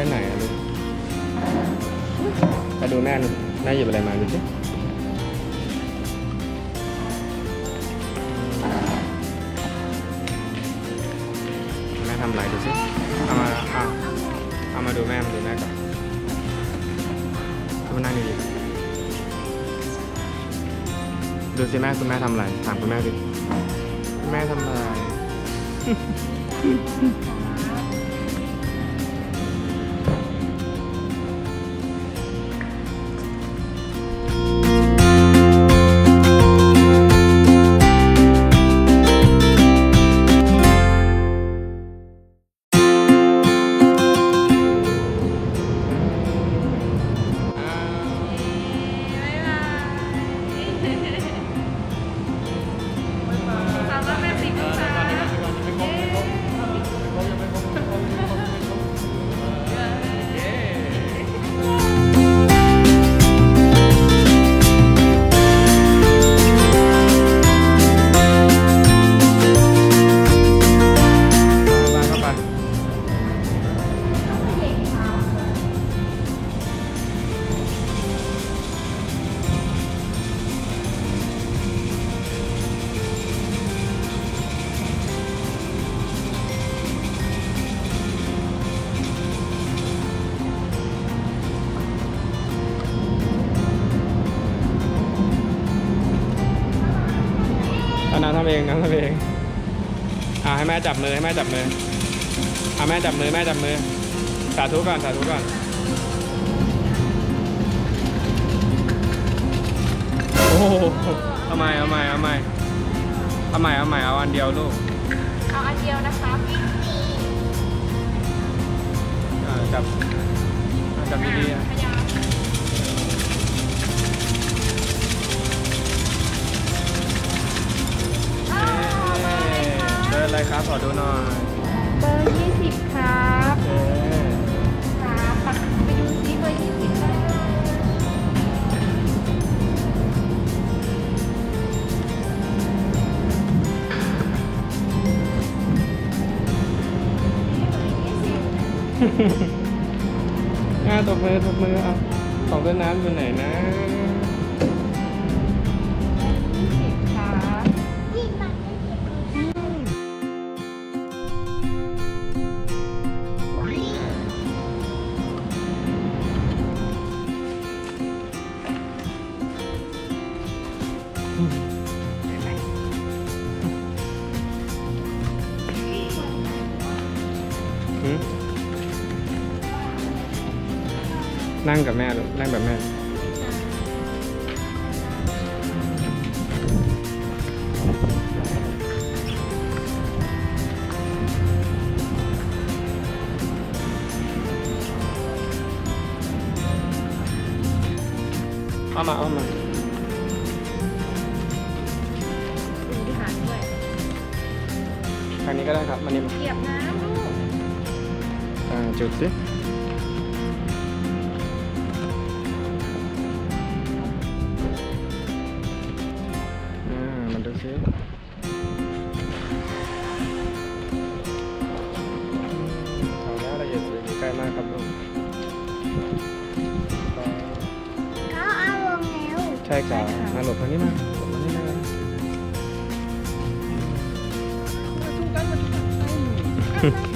ไปไหนอะลูกไปดูแม่ลูกแม่หยิบอะไรมาดูสิแม่ทำอะไรดูสิเอามาเอาเอามาดูแม่มาดูแม่ก่อนคุณนั่งดีๆดูสิแม่คุณแม่ทำอะไรถามคุณแม่ดิแม่ทำอะไร น้ำทำเองน้ำทำเองอ่าให้แม่จับมือให้แม่จับมือเอาแม่จับมือแม่จับมือ สาธุก่อนสาธุก่อนโอ้โหเอาใหม่เอาใหม่เอาใหม่เอาใหม่เอาใหม่เอาอันเดียวลูกเอาอันเดียวนะคะพี่อ่าจับอ่าจับดีๆ อะไรครับ ขอดูหน่อย เบอร์ยี่สิบครับโอเคครับปักไปดูซิเบอร์ยี่สิบได้ยี่สิบอ่าตบมือตบมือเอาของต้นน้ำอยู่ไหนนะ นั่งกับแม่ลูกนั่งแบบแม่ เอามาเอามาดูที่หางด้วยทางนี้ก็ได้ครับมันนี้มาเหยียบน้ำลูกอ่าจุดสิามันดูสิทำแล้วละเอียดสีใกล้มากครับลูกเขาเอาลงแล้ว ใช่ครับมาหลบทางนี้มาหลบมานี่มามาดูกันมาดูกันไปหนู